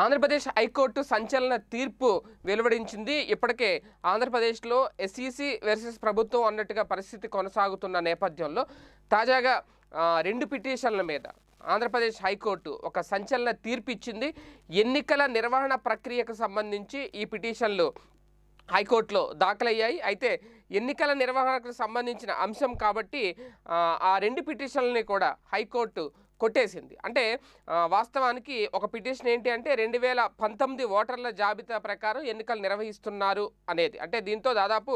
Andhra Pradesh high court సంచలన తీర్పు వెలువడించింది. ఇప్పటికే ఆంధ్రప్రదేశ్లో ఎస్ఈసి వర్సెస్ ప్రభుత్వం అన్నట్టుగా పరిస్థితి కొనసాగుతున్న నేపథ్యంలో తాజాగా రెండు పిటిషన్ల మీద ఆంధ్రప్రదేశ్ హైకోర్టు ఒక సంచలన తీర్పు ఇచ్చింది ఎన్నికల నిర్వహణ ప్రక్రియకు సంబంధించి ఈ పిటిషన్లు హైకోర్టులో దాఖలయ్యాయి. అయితే ఎన్నికల నిర్వహణకు సంబంధించిన అంశం కాబట్టి ఆ రెండు పిటిషన్లని కూడా హైకోర్టు కొట్టేసింది. అంటే వాస్తవానికి ఒక పిటిషన్ ఏంటి అంటే రెండు వేల పంతొమ్మిది ఓటర్ల జాబితా ప్రకారం ఎన్నికలు నిర్వహిస్తున్నారు అనేది. అంటే దీంతో దాదాపు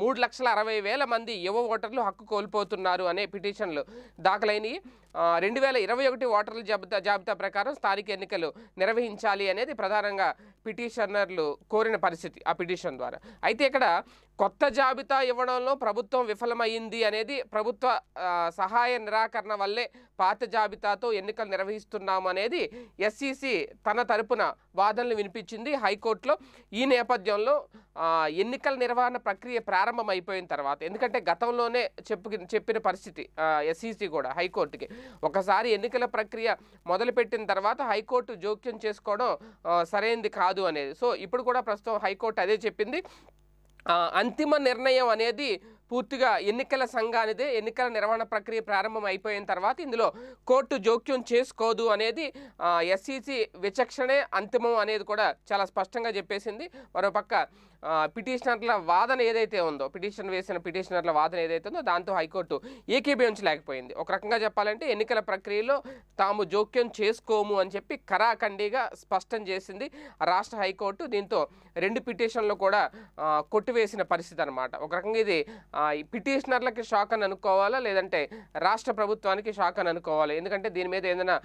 మూడు లక్షల అరవై వేల మంది యువ ఓటర్లు హక్కు కోల్పోతున్నారు అనే పిటిషన్లు దాఖలైనవి రెండు వేల ఇరవై ఒకటి ఓటర్ల జాబితా జాబితా ప్రకారం స్థానిక ఎన్నికలు నిర్వహించాలి అనేది ప్రధానంగా పిటిషనర్లు కోరిన పరిస్థితి ఆ పిటిషన్ ద్వారా. అయితే ఇక్కడ కొత్త జాబితా ఇవ్వడంలో ప్రభుత్వం విఫలమైంది అనేది ప్రభుత్వ సహాయ నిరాకరణ వల్లే పాత జాబితాతో ఎన్నికలు నిర్వహిస్తున్నాము అనేది ఎస్ఈసి తన తరపున వాదనలు వినిపించింది. హైకోర్టులో ఈ నేపథ్యంలో ఎన్నికల నిర్వహణ ప్రక్రియ ప్రారంభం అయిపోయిన తర్వాత ఎందుకంటే గతంలోనే చెప్పు చెప్పిన పరిస్థితి ఎస్ఈసి కూడా హైకోర్టుకి. ఒకసారి ఎన్నికల ప్రక్రియ మొదలుపెట్టిన తర్వాత హైకోర్టు జోక్యం చేసుకోవడం సరైనది సరైంది కాదు అనేది. సో ఇప్పుడు కూడా ప్రస్తుతం హైకోర్టు అదే చెప్పింది. అంతిమ నిర్ణయం అనేది పూర్తిగా ఎన్నికల సంఘానిదే ఎన్నికల నిర్వహణ ప్రక్రియ ప్రారంభం అయిపోయిన తర్వాత ఇందులో కోర్టు జోక్యం చేసుకోదు అనేది ఎస్ఈసి విచక్షణే అంతిమం అనేది కూడా చాలా స్పష్టంగా చెప్పేసింది. మరోపక్క పిటిషనర్ల వాదన ఏదైతే ఉందో పిటిషన్ వేసిన పిటిషనర్ల వాదన ఏదైతే ఉందో దాంతో హైకోర్టు ఏకీభవించలేకపోయింది ఒక రకంగా చెప్పాలంటే ఎన్నికల ప్రక్రియలో తాము జోక్యం చేసుకోము అని చెప్పి కరాఖండిగా స్పష్టం చేసింది రాష్ట్ర హైకోర్టు. దీంతో రెండు పిటిషన్లు కూడా కొట్టివేసిన పరిస్థితి అనమాట ఒక రకంగా ఇది ఈ పిటిషనర్లకి షాక్ అని అనుకోవాలా? లేదంటే రాష్ట్ర ప్రభుత్వానికి షాక్ అని అనుకోవాలి? ఎందుకంటే దీని మీద ఏదైనా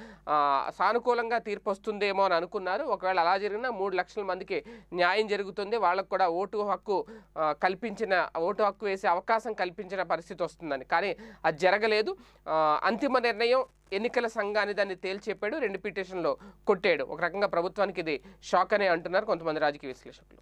సానుకూలంగా తీర్పు వస్తుందేమో అని అనుకున్నారు. ఒకవేళ అలా జరిగినా మూడు లక్షల మందికి న్యాయం జరుగుతుంది. వాళ్ళకు కూడా ఓటు హక్కు కల్పించిన ఓటు హక్కు వేసే అవకాశం కల్పించిన పరిస్థితి వస్తుందని. కానీ అది జరగలేదు. అంతిమ నిర్ణయం ఎన్నికల సంఘాన్ని దాన్ని తేల్చెప్పాడు రెండు పిటిషన్లో కొట్టాడు. ఒక రకంగా ప్రభుత్వానికి ఇది షాక్ అనే అంటున్నారు కొంతమంది రాజకీయ విశ్లేషకులు.